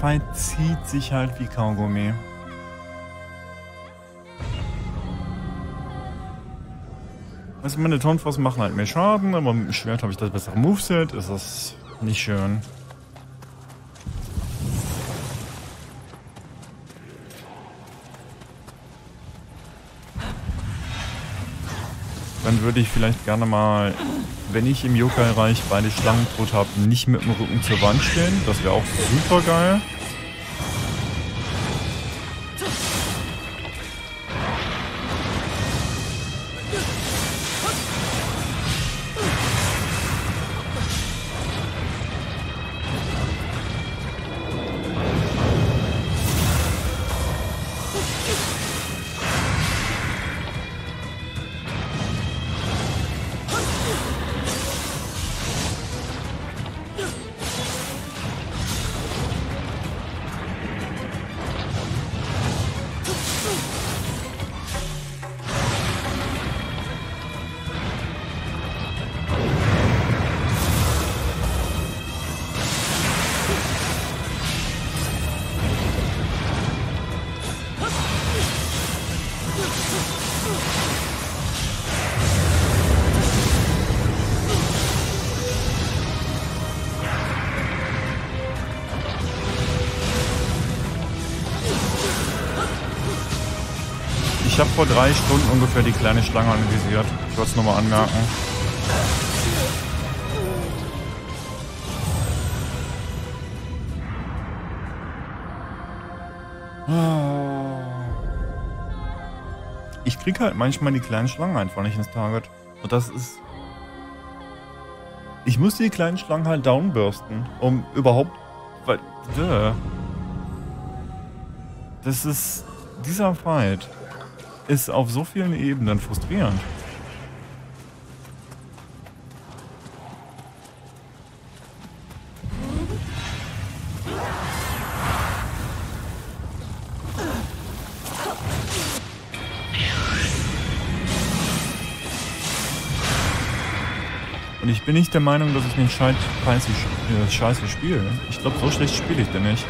Feind zieht sich halt wie Kaugummi. Also meine Tonfaust machen halt mehr Schaden, aber mit dem Schwert habe ich das bessere Moveset. Ist das nicht schön. Würde ich vielleicht gerne mal, wenn ich im Yokai-Reich beide Schlangen tot habe, nicht mit dem Rücken zur Wand stehen. Das wäre auch super geil. Ich habe vor drei Stunden ungefähr die kleine Schlange anvisiert. Ich wollte es nochmal anmerken. Ich krieg halt manchmal die kleinen Schlangen einfach nicht ins Target. Und das ist... Ich muss die kleinen Schlangen halt downbursten, um überhaupt... Das ist... Dieser Fight ist auf so vielen Ebenen frustrierend. Und ich bin nicht der Meinung, dass ich den Scheiß, Scheiße spiele. Ich glaube, so schlecht spiele ich den nicht.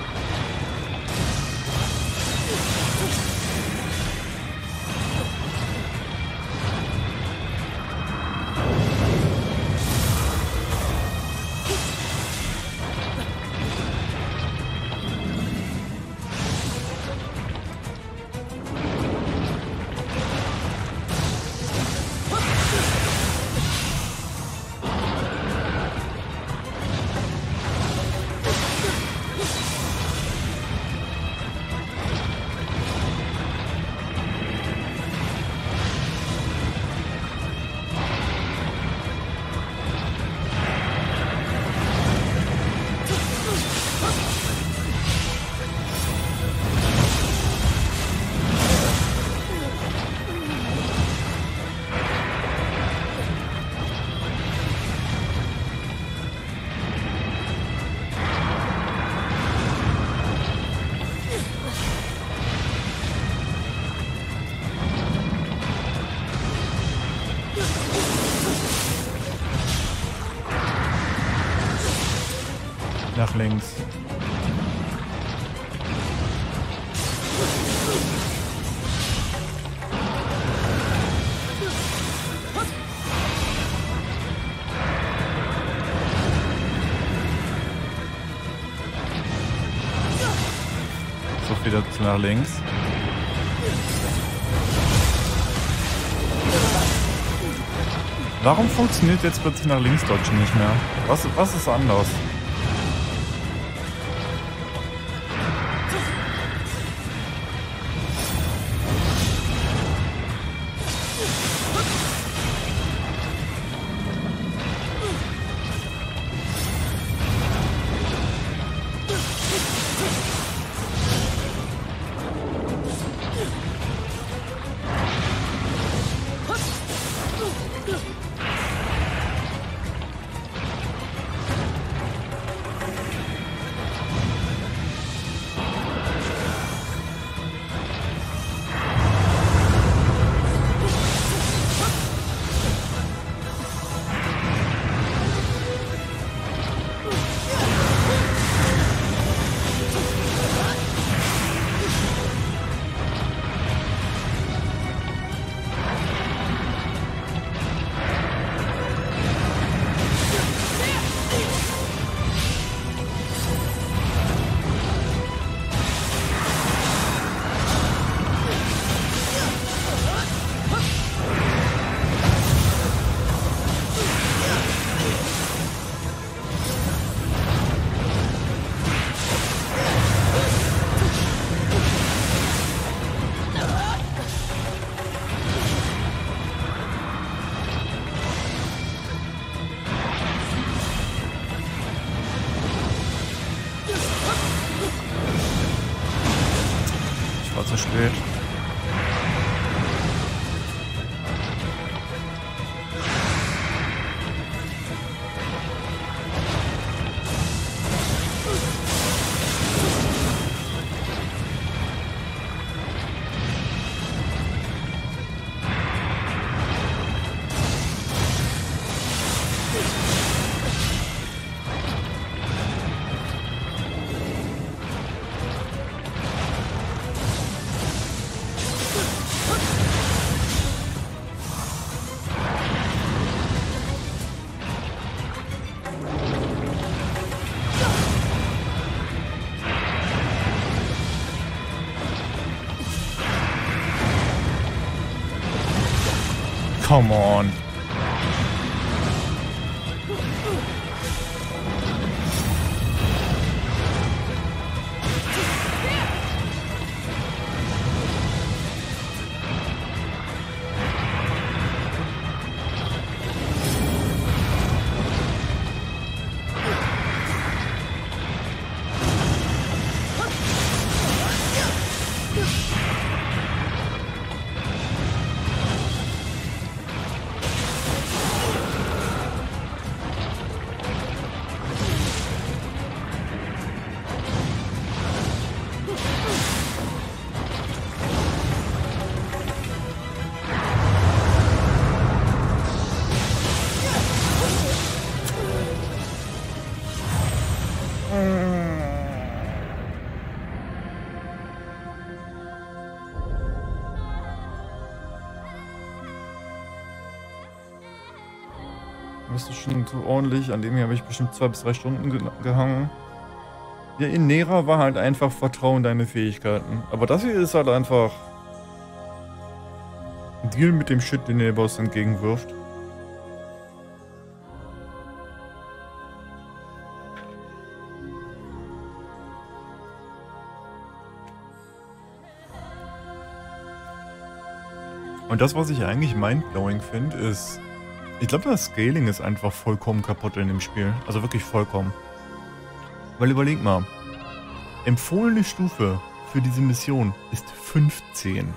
Nach links. Dazu nach links. Warum funktioniert jetzt plötzlich nach links dodgen nicht mehr? Was, was ist anders? Come on. Das ist schon zu ordentlich. An dem hier habe ich bestimmt zwei bis drei Stunden ge gehangen. Ja, in Nera war halt einfach Vertrauen deine Fähigkeiten. Aber das hier ist halt einfach ein Deal mit dem Shit, den der Boss entgegenwirft. Und das, was ich eigentlich mindblowing finde, ist, ich glaube, das Scaling ist einfach vollkommen kaputt in dem Spiel. Also wirklich vollkommen. Weil überleg mal, empfohlene Stufe für diese Mission ist 15.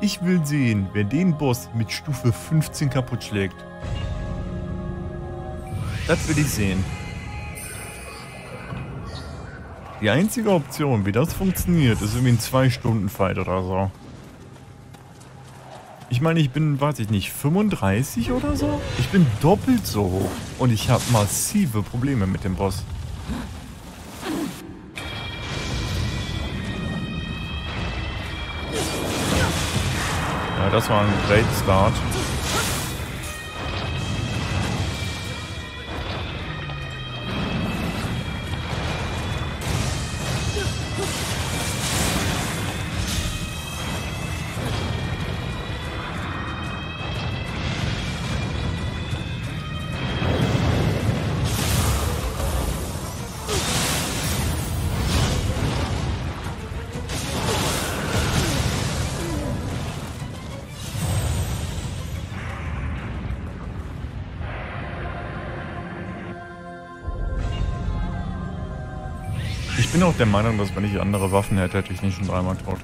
Ich will sehen, wer den Boss mit Stufe 15 kaputt schlägt. Das will ich sehen. Die einzige Option, wie das funktioniert, ist irgendwie ein 2-Stunden-Fight oder so. Ich meine, ich bin, weiß ich nicht, 35 oder so? Ich bin doppelt so hoch. Und ich habe massive Probleme mit dem Boss. Ja, das war ein Great Start. Der Meinung, dass wenn ich andere Waffen hätte, hätte ich nicht schon dreimal tot.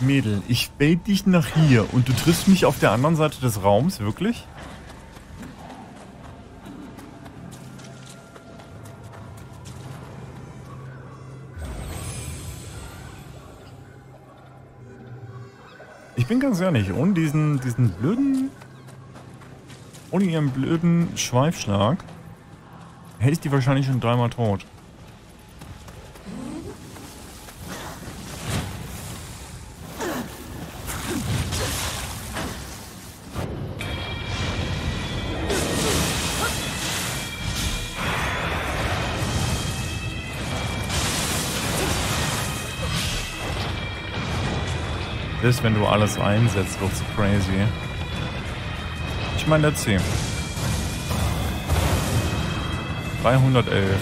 Mädel, ich bait dich nach hier und du triffst mich auf der anderen Seite des Raums, wirklich? Bin ganz ehrlich, ohne diesen, diesen blöden, ohne ihren blöden Schweifschlag hätte ich die wahrscheinlich schon dreimal tot. bist, wenn du alles einsetzt, wird so crazy. Ich meine, let's see. 311.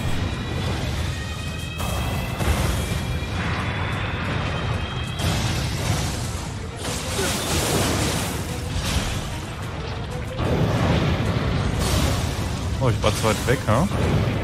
Oh, ich war zu weit weg, ja? Huh?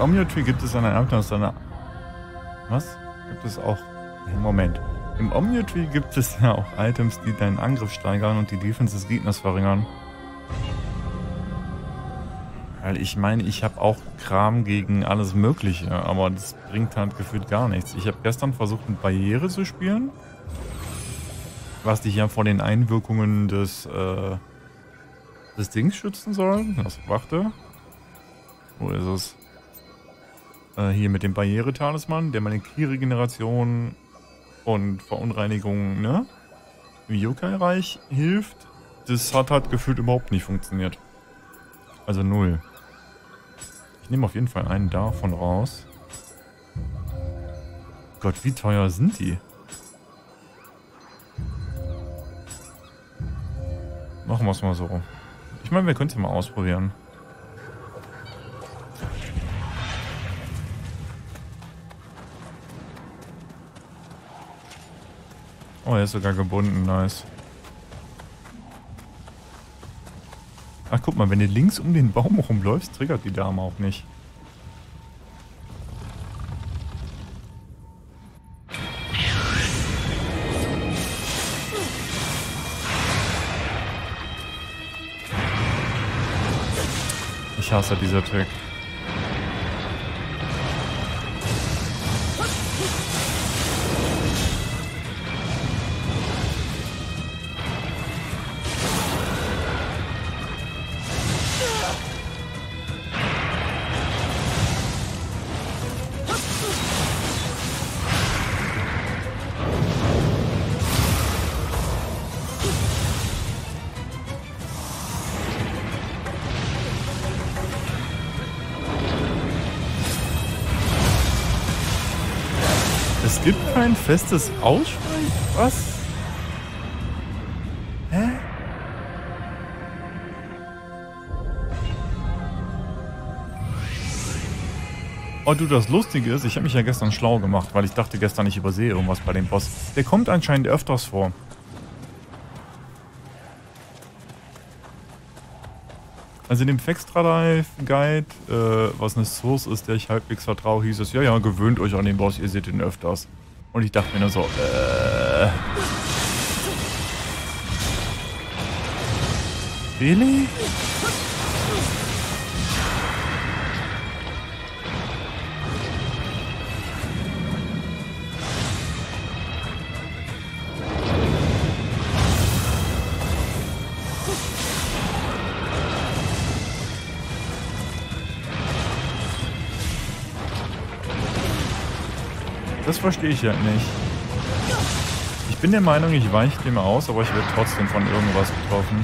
Omnitree gibt es eine einer... Was? Gibt es auch... Moment. Im Omnitree gibt es ja auch Items, die deinen Angriff steigern und die Defense des Gegners verringern. Weil ich meine, ich habe auch Kram gegen alles Mögliche, aber das bringt halt gefühlt gar nichts. Ich habe gestern versucht, mit Barriere zu spielen. Was dich ja vor den Einwirkungen des, äh, des Dings schützen soll. Das warte. Wo ist es? Äh, hier mit dem Barriere-Talisman, der meine Ki-Regeneration und Verunreinigung, ne? Im Yokai-Reich hilft. Das hat halt gefühlt überhaupt nicht funktioniert. Also null. Ich nehme auf jeden Fall einen davon raus. Gott, wie teuer sind die? Machen wir es mal so. Ich meine, wir können es ja mal ausprobieren. Oh, er ist sogar gebunden. Nice. Ach, guck mal, wenn du links um den Baum rumläufst, triggert die Dame auch nicht. Ich hasse dieser Trick. Festes Ausschweif? Was? Hä? Oh du, das Lustige ist, ich habe mich ja gestern schlau gemacht, weil ich dachte gestern, ich übersehe irgendwas bei dem Boss. Der kommt anscheinend öfters vor. Also in dem Fextra Guide, äh, was eine Source ist, der ich halbwegs vertraue, hieß es, ja, ja, gewöhnt euch an den Boss, ihr seht ihn öfters. Und ich dachte mir nur so, äh... Really? Verstehe ich ja nicht. Ich bin der Meinung, ich weiche dem aus, aber ich werde trotzdem von irgendwas getroffen.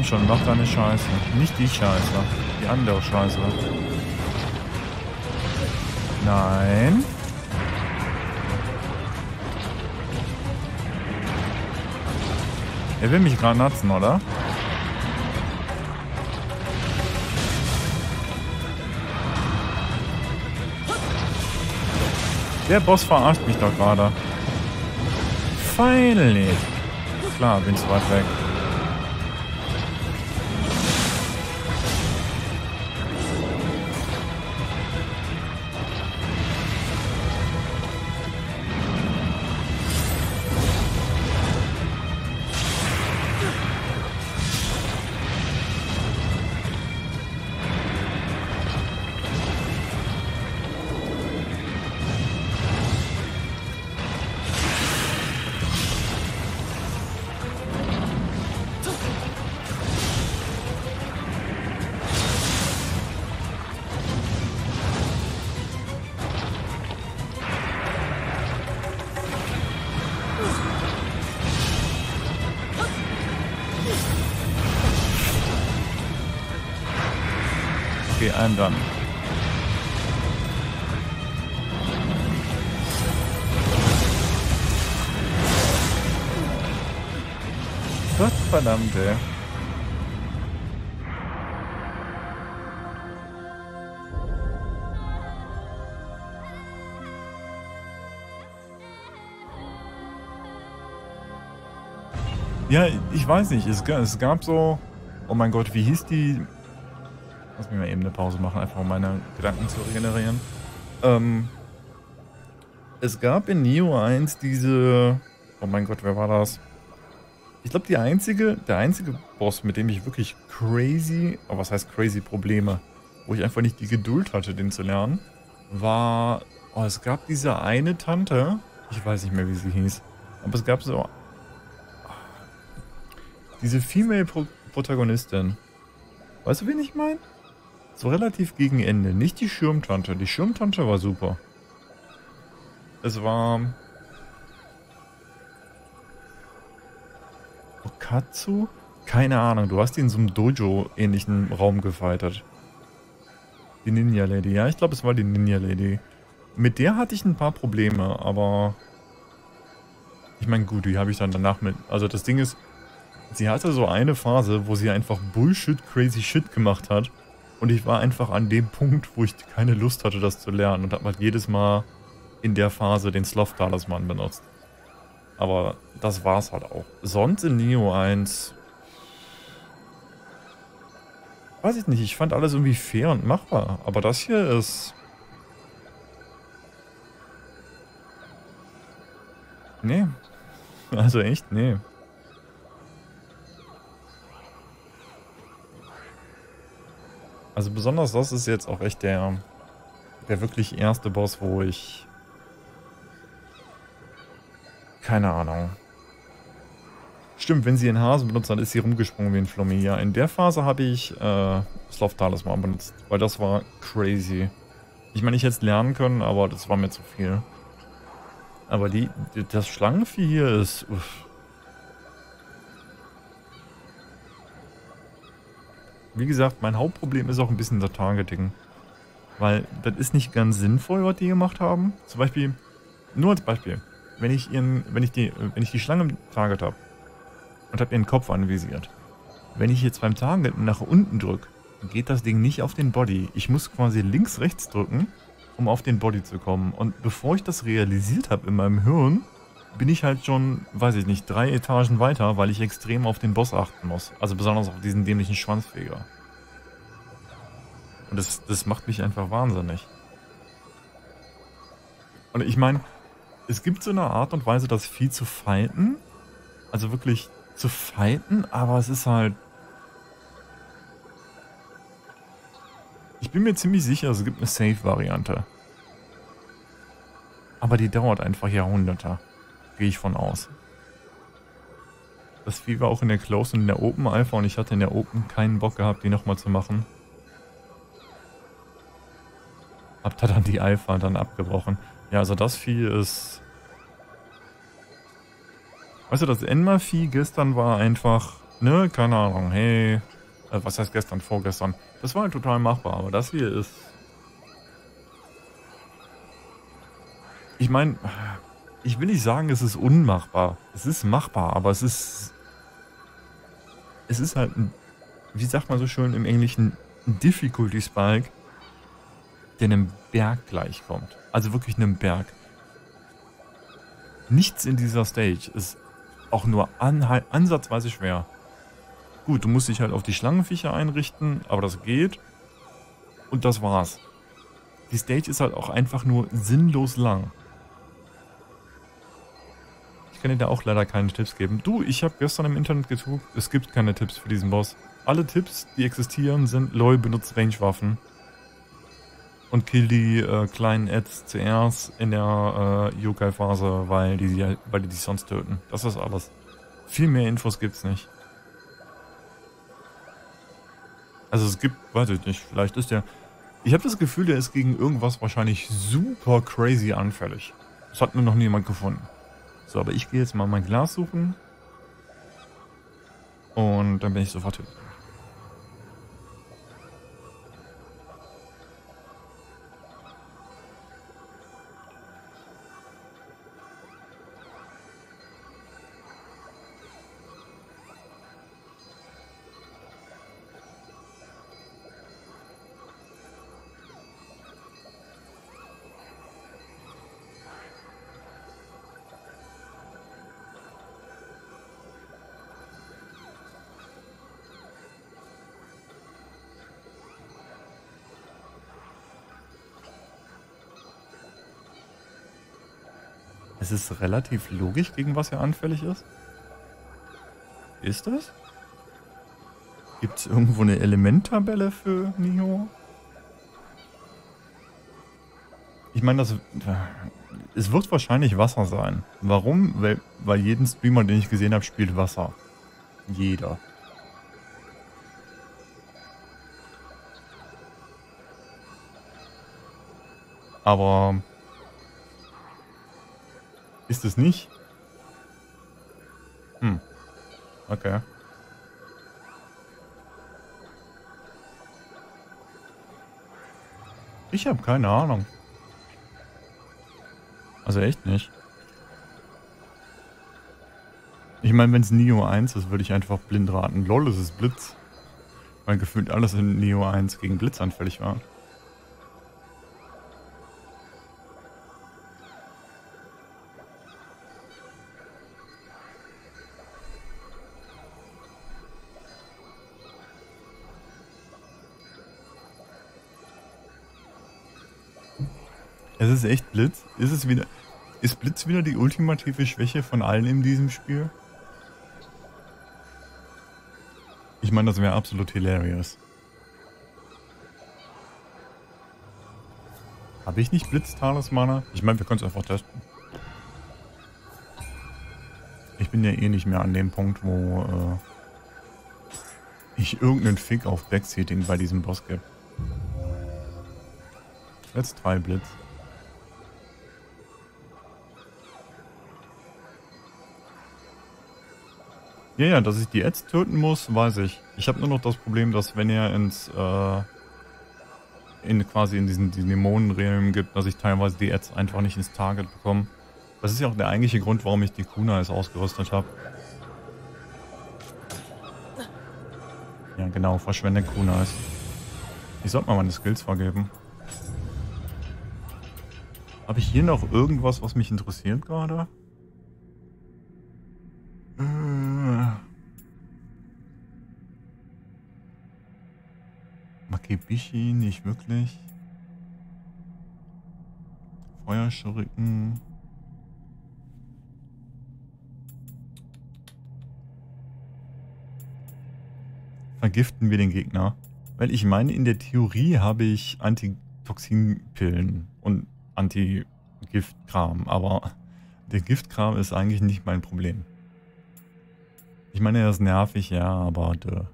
Komm schon, mach deine Scheiße. Nicht die Scheiße. Die andere Scheiße. Nein. Er will mich gerade natzen, oder? Der Boss verarscht mich doch gerade. Finally. Klar, bin zu weit weg. Gott verdammte. Ja, ich weiß nicht. Es, es gab so... Oh mein Gott, wie hieß die Lass mich mal eben eine Pause machen, einfach um meine Gedanken zu regenerieren. Ähm, es gab in Neo 1 diese... Oh mein Gott, wer war das? Ich glaube, die einzige, der einzige Boss, mit dem ich wirklich crazy, oh, was heißt crazy Probleme, wo ich einfach nicht die Geduld hatte, den zu lernen, war, oh, es gab diese eine Tante, ich weiß nicht mehr, wie sie hieß, aber es gab so diese Female Pro Protagonistin. Weißt du, wen ich meine? So relativ gegen Ende. Nicht die Schirmtante. Die Schirmtante war super. Es war... Okatsu? Keine Ahnung. Du hast die in so einem Dojo-ähnlichen Raum gefightert. Die Ninja Lady. Ja, ich glaube, es war die Ninja Lady. Mit der hatte ich ein paar Probleme, aber... Ich meine, gut, die habe ich dann danach mit... Also das Ding ist, sie hatte so eine Phase, wo sie einfach Bullshit, crazy Shit gemacht hat. Und ich war einfach an dem Punkt, wo ich keine Lust hatte, das zu lernen und habe halt jedes Mal in der Phase den Sloth-Talisman benutzt. Aber das war's halt auch. Sonst in Neo 1... Weiß ich nicht, ich fand alles irgendwie fair und machbar. Aber das hier ist... Nee. Also echt, nee. Also besonders das ist jetzt auch echt der, der wirklich erste Boss, wo ich... Keine Ahnung. Stimmt, wenn sie einen Hasen benutzt, dann ist sie rumgesprungen wie ein Flummi. Ja, in der Phase habe ich äh, Sloth Talisman benutzt, weil das war crazy. Ich meine, ich hätte es lernen können, aber das war mir zu viel. Aber die, das Schlangenvieh hier ist... Uff. Wie gesagt, mein Hauptproblem ist auch ein bisschen das Targeting. Weil das ist nicht ganz sinnvoll, was die gemacht haben. Zum Beispiel, nur als Beispiel, wenn ich ihren, wenn ich die, wenn ich die Schlange im Target habe und habe ihren Kopf anvisiert. Wenn ich jetzt beim Target nach unten drücke, geht das Ding nicht auf den Body. Ich muss quasi links, rechts drücken, um auf den Body zu kommen. Und bevor ich das realisiert habe in meinem Hirn, bin ich halt schon, weiß ich nicht, drei Etagen weiter, weil ich extrem auf den Boss achten muss. Also besonders auf diesen dämlichen Schwanzfeger. Und das, das macht mich einfach wahnsinnig. Und ich meine, es gibt so eine Art und Weise, das Vieh zu fighten. Also wirklich zu fighten, aber es ist halt... Ich bin mir ziemlich sicher, es gibt eine Safe-Variante. Aber die dauert einfach Jahrhunderte. Gehe ich von aus. Das Vieh war auch in der Close und in der Open Alpha und ich hatte in der Open keinen Bock gehabt, die nochmal zu machen. Hab da dann die Alpha dann abgebrochen. Ja, also das Vieh ist... Weißt du, das Enma-Vieh gestern war einfach... ne, keine Ahnung, hey, äh, was heißt gestern, vorgestern. Das war halt total machbar, aber das hier ist... Ich meine, ich will nicht sagen, es ist unmachbar. Es ist machbar, aber es ist... Es ist halt, ein, wie sagt man so schön im Englischen, ein Difficulty Spike, der einem Berg gleichkommt. Also wirklich einem Berg. Nichts in dieser Stage ist auch nur ansatzweise schwer. Gut, du musst dich halt auf die Schlangenviecher einrichten, aber das geht. Und das war's. Die Stage ist halt auch einfach nur sinnlos lang. Ich kann dir da auch leider keine Tipps geben. Du, ich habe gestern im Internet gesucht, es gibt keine Tipps für diesen Boss. Alle Tipps, die existieren, sind LOL benutzt Range-Waffen. Und kill die äh, kleinen Ads zuerst in der äh, Yokai-Phase, weil die, weil die dich sonst töten. Das ist alles. Viel mehr Infos gibt's nicht. Also es gibt, weiß ich nicht, vielleicht ist der... Ich habe das Gefühl, der ist gegen irgendwas wahrscheinlich super crazy anfällig. Das hat nur noch niemand gefunden. So, aber ich gehe jetzt mal mein Glas suchen. Und dann bin ich sofort hin. Es ist relativ logisch, gegen was er anfällig ist. Ist das? Gibt es irgendwo eine Elementtabelle für Nio? Ich meine, das... Es wird wahrscheinlich Wasser sein. Warum? Weil, weil jeden Streamer, den ich gesehen habe, spielt Wasser. Jeder. Aber ist es nicht? Hm. Okay. Ich habe keine Ahnung. Also echt nicht. Ich meine, wenn es Neo 1 ist, würde ich einfach blind raten. Lol, es ist Blitz. Weil gefühlt alles in Neo 1 gegen Blitz anfällig war. Es ist echt Blitz. Ist es wieder. Ist Blitz wieder die ultimative Schwäche von allen in diesem Spiel? Ich meine, das wäre absolut hilarious. Habe ich nicht Blitz-Talismaner? Ich meine, wir können es einfach testen. Ich bin ja eh nicht mehr an dem Punkt, wo äh, ich irgendeinen Fick auf Backseating bei diesem Boss gebe. Jetzt drei Blitz. Ja, ja, dass ich die Ads töten muss, weiß ich. Ich habe nur noch das Problem, dass wenn er ins, äh, in quasi in diesen, diesen Dämonenrealm gibt, dass ich teilweise die Ads einfach nicht ins Target bekomme. Das ist ja auch der eigentliche Grund, warum ich die Kunais ausgerüstet habe. Ja, genau, verschwende Kunais. Ich sollte mal meine Skills vergeben. Habe ich hier noch irgendwas, was mich interessiert gerade? Makibishi, nicht wirklich. Feuerschuriken. Vergiften wir den Gegner. Weil ich meine, in der Theorie habe ich Antitoxinpillen und Anti-Giftkram, aber der Giftkram ist eigentlich nicht mein Problem. Ich meine, er ist nervig, ja, aber dö.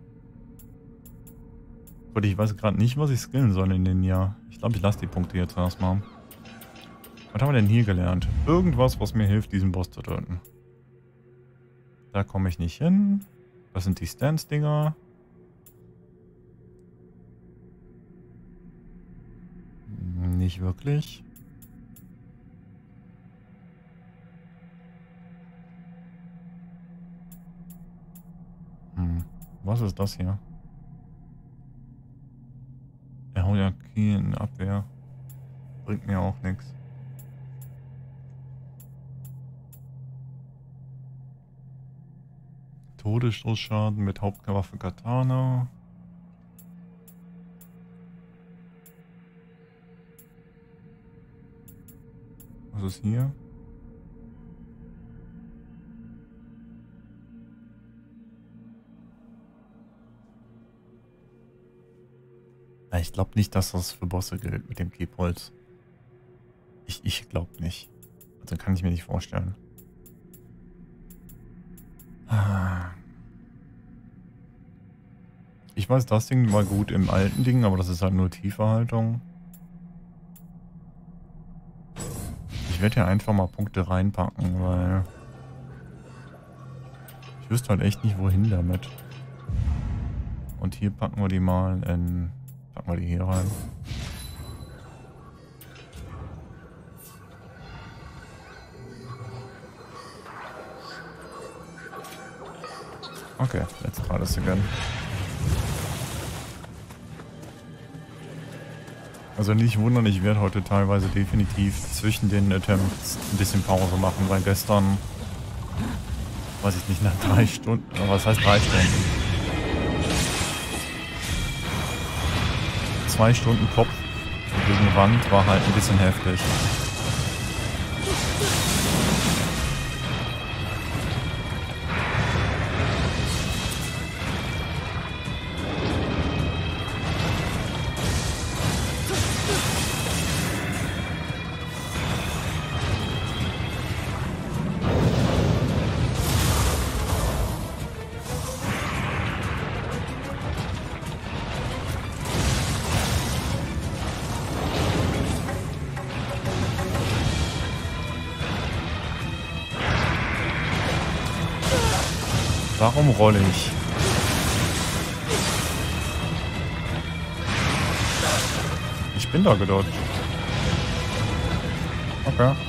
Gut, ich weiß gerade nicht, was ich skillen soll in den Jahr. Ich glaube, ich lasse die Punkte jetzt erstmal. Was haben wir denn hier gelernt? Irgendwas, was mir hilft, diesen Boss zu töten. Da komme ich nicht hin. Das sind die Stance-Dinger. Nicht wirklich. Hm. Was ist das hier? Ja in Abwehr. Bringt mir auch nichts. Todesstoßschaden mit Hauptwaffe Katana. Was ist hier? Ich glaube nicht, dass das für Bosse gilt mit dem Kebholz. Ich, ich glaube nicht. Also kann ich mir nicht vorstellen. Ich weiß, das Ding war gut im alten Ding, aber das ist halt nur Tieferhaltung. Ich werde hier einfach mal Punkte reinpacken, weil... Ich wüsste halt echt nicht, wohin damit. Und hier packen wir die mal in... Packen wir die hier rein. Okay, let's try this again. Also nicht wundern, ich werde heute teilweise definitiv zwischen den Attempts ein bisschen Pause machen, weil gestern, weiß ich nicht, nach drei Stunden, was heißt drei Stunden? Zwei Stunden Kopf gegen Wand war halt ein bisschen heftig. Warum rolle ich? Ich bin da gedodged. Okay.